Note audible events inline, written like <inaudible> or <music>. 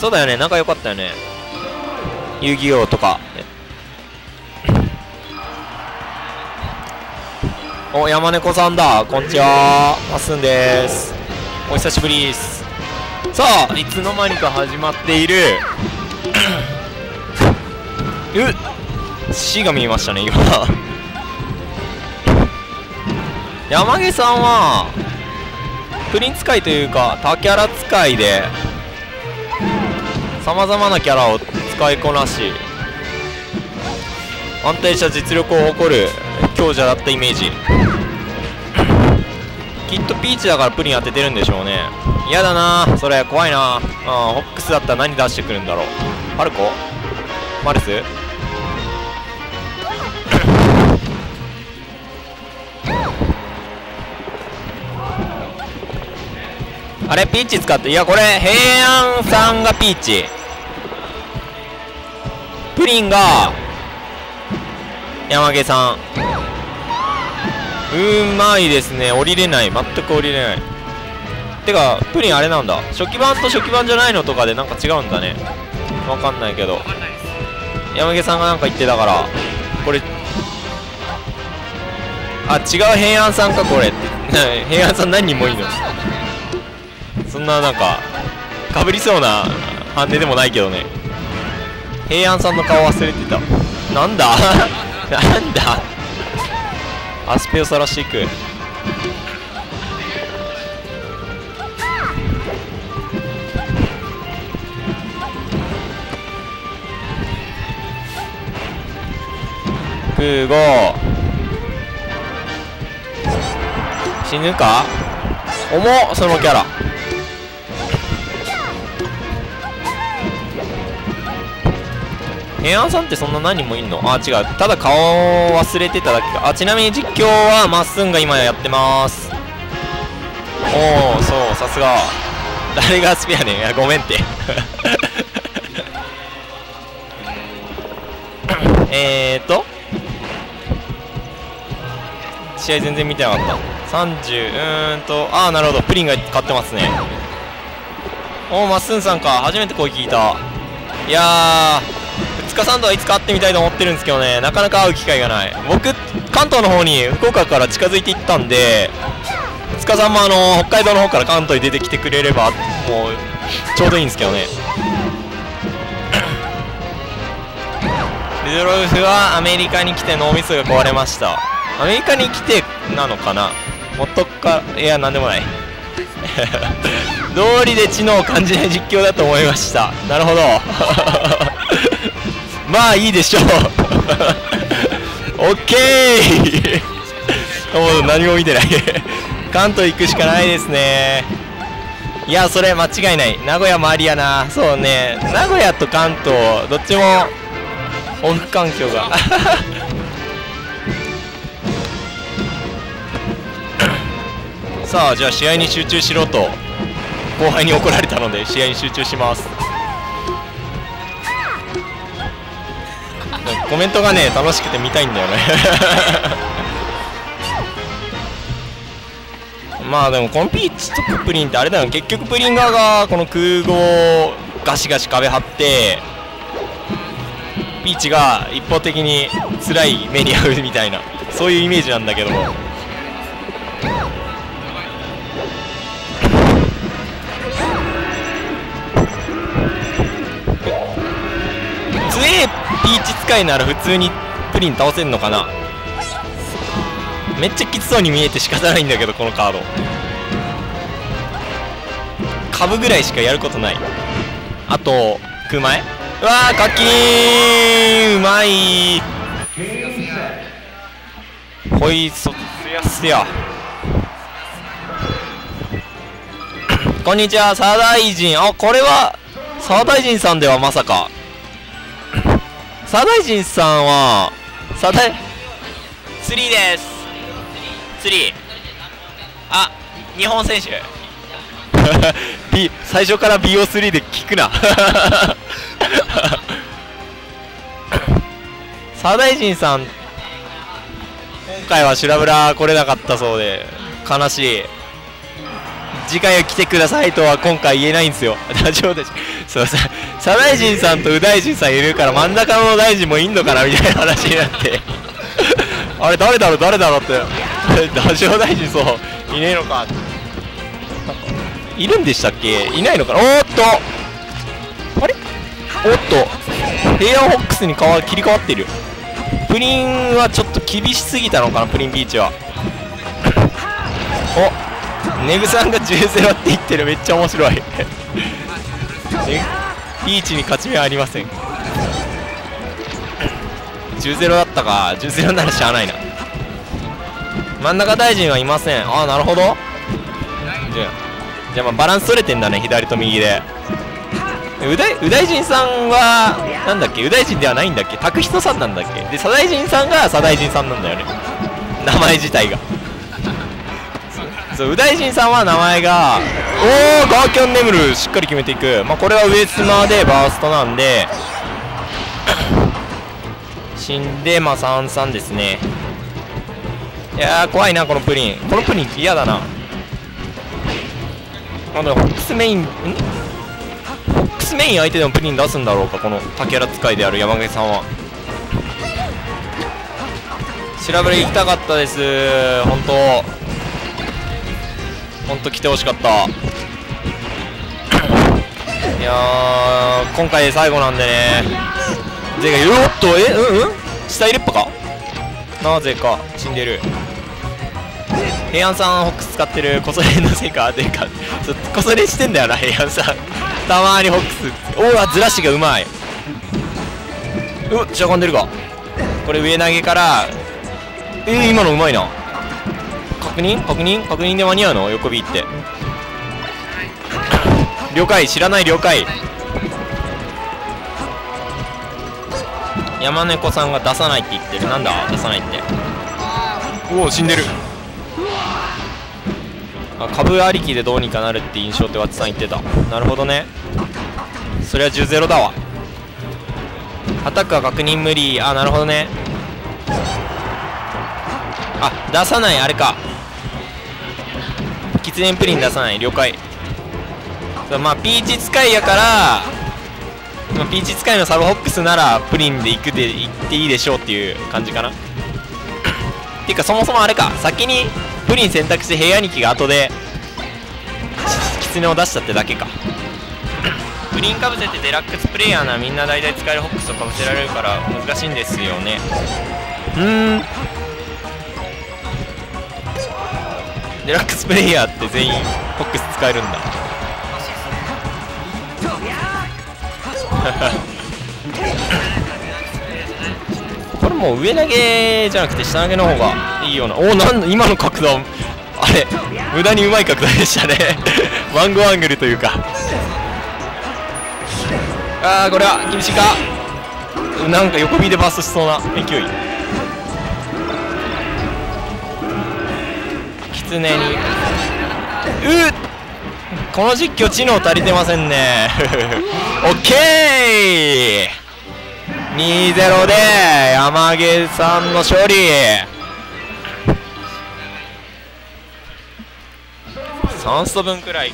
そうだよね。仲良かったよね。遊戯王とか。お山猫さんだ。こんにちは。まっすんです。お久しぶりです。さあいつの間にか始まっている。う C が見えましたね今。山毛さんはプリン使いというか他キャラ使いでさまざまなキャラを使いこなし安定した実力を誇る強者だったイメージ。<coughs> きっとピーチだからプリン当ててるんでしょうね。嫌だなそれ。怖いな。うんホックスだったら何出してくるんだろう。パルコ？マルス？あれピーチ使っていやこれ平安さんがピーチ。プリンが山毛さん。うまいですね。降りれない。全く降りれない。てかプリンあれなんだ。初期版と初期版じゃないのとかでなんか違うんだね。わかんないけど。山毛さんがなんか言ってたから。これあ違う平安さんかこれ。<laughs> 平安さん何人もいいの？そんななんかかぶりそうなハンデでもないけどね。平安さんの顔忘れてた。なんだ？<laughs> なんだ？アスペを晒していく。空母死ぬか？重っそのキャラ。平安さんってそんな何人もいんの？あ違う。ただ顔忘れてただけか。あちなみに実況はまっすんが今やってます。おおそうさすが。誰がスペアねん。いやごめんって。<laughs> えーと。試合全然見てなかった。30うーんと。ああなるほど。プリンが勝ってますね。おおまっすんさんか。初めて声聞いた。いやー。2日サンドはいつか会ってみたいと思ってるんですけどねなかなか会う機会がない。僕関東の方に福岡から近づいていったんで2日さんもあの北海道の方から関東に出てきてくれればもうちょうどいいんですけどね。ルドロフはアメリカに来て脳みそが壊れました。アメリカに来てなのかな？元かいやなんでもない。<laughs> 道理で知能を感じない実況だと思いました。なるほど。まあいいでしょう。オッケー。もう何も見てない。関東行くしかないですね。いやそれ間違いない。名古屋もありやな。そうね。名古屋と関東どっちもオフ環境が。さあじゃあ試合に集中しろと後輩に怒られたので試合に集中します。コメントがね楽しくて見たいんだよね。<laughs> まあでもこのピーチとプリンってあれだよ結局プリン側がこの空母をガシガシ壁張ってピーチが一方的に辛い目に遭うみたいな。そういうイメージなんだけども。ピーチ使いなら普通にプリン倒せんのかな？めっちゃきつそうに見えて仕方ないんだけどこのカード。株ぐらいしかやることない。あと空前うわーカッキーうまい！ほいそつやすや。こんにちはサ大臣あこれはサ大臣さんではまさか。サ大臣さんはサ大スリーです。スリー。あ日本選手。<laughs> B 最初から BO3 で聞くな。<laughs> サ大臣さん今回は修羅ブラ来れなかったそうで悲しい。次回は来てくださいとは今回言えないんですよ。ラジオ大臣そうさ左大臣さんと右大臣さんいるから真ん中の大臣もいんのかなみたいな話になって。<laughs> あれ誰だろう誰だろうって。<laughs> ラジオ大臣そう。いねえのか。いるんでしたっけ？いないのかな？おーっと。あれ？おっと。平安ホックスに変わ切り替わってるプリンはちょっと厳しすぎたのかな？プリンビーチは。<laughs> お。ネグさんが10-0って言ってる。めっちゃ面白い。ねピーチに勝ち目はありません。10-0だったか。10-0ならしゃあないな。真ん中大臣はいません。ああなるほど。じゃあじゃあまあバランス取れてんだね左と右で。右大右大臣さんはなんだっけ？右大臣ではないんだっけ？拓人さんなんだっけ？で左大臣さんが左大臣さんなんだよね。名前自体が。そう右大臣さんは名前がおおガーキャンネムルしっかり決めていく。まあこれは上妻でバーストなんで <coughs> 死んでまあ33ですね。いや怖いなこのプリン。このプリン嫌だな。なんだホックスメインん？ホックスメイン相手でもプリン出すんだろうかこの竹原使いである山口さんは。調べに行きたかったです。本当本当来てほしかった。いや今回で最後なんでね。ぜかよっとえうんうん？下入れっぱか？なぜか死んでる。平安さんホックス使ってる。こそれのせいかでか。こそれしてんだよな平安さん。たまにホックス。おおずらしがうまい。うっしゃがんでるか。これ上投げから。えー、今のうまいな。確認？確認？確認で間に合うの？横 B って。了解。知らない？了解。山猫さんが出さないって言ってる。なんだ？出さないって。おお死んでる。あ株ありきでどうにかなるって印象ってワッツさん言ってた。なるほどね。それは10-0だわ。アタックは確認無理。あなるほどねあ出さないあれか。喫煙プリン出さない了解。まあピーチ使いやから、まあ、ピーチ使いのサブホックスならプリンで行くで行っていいでしょうっていう感じかな。っ <coughs> ていうかそもそもあれか。先にプリン選択して平兄貴が後でキツネを出したってだけか。<coughs> プリンかぶせてデラックスプレイヤーならみんな大体使えるホックスをかぶせられるから難しいんですよね。うーん。デラックスプレイヤーって全員ホックス使えるんだ。<laughs> これもう上投げじゃなくて下投げの方がいいような。おおなん今の角度あれ無駄にうまい角度でしたね。<laughs> ワンゴアングルというか。ああこれは厳しいか。なんか横火でバーストしそうな勢い。キツネに。うっ。この実況知能足りてませんね。<laughs> オッケー。2-0で山毛さんの勝利。3スト分くらい